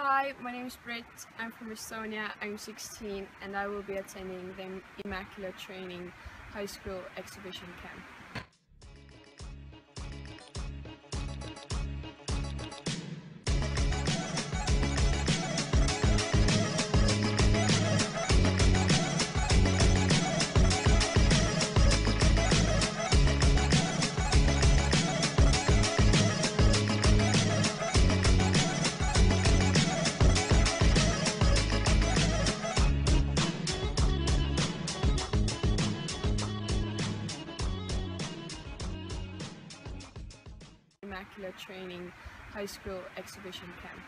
Hi, my name is Brit. I'm from Estonia. I'm 16 and I will be attending the Immaculate Training High School Exhibition Camp. Immaculate Training High School Exhibition Camp.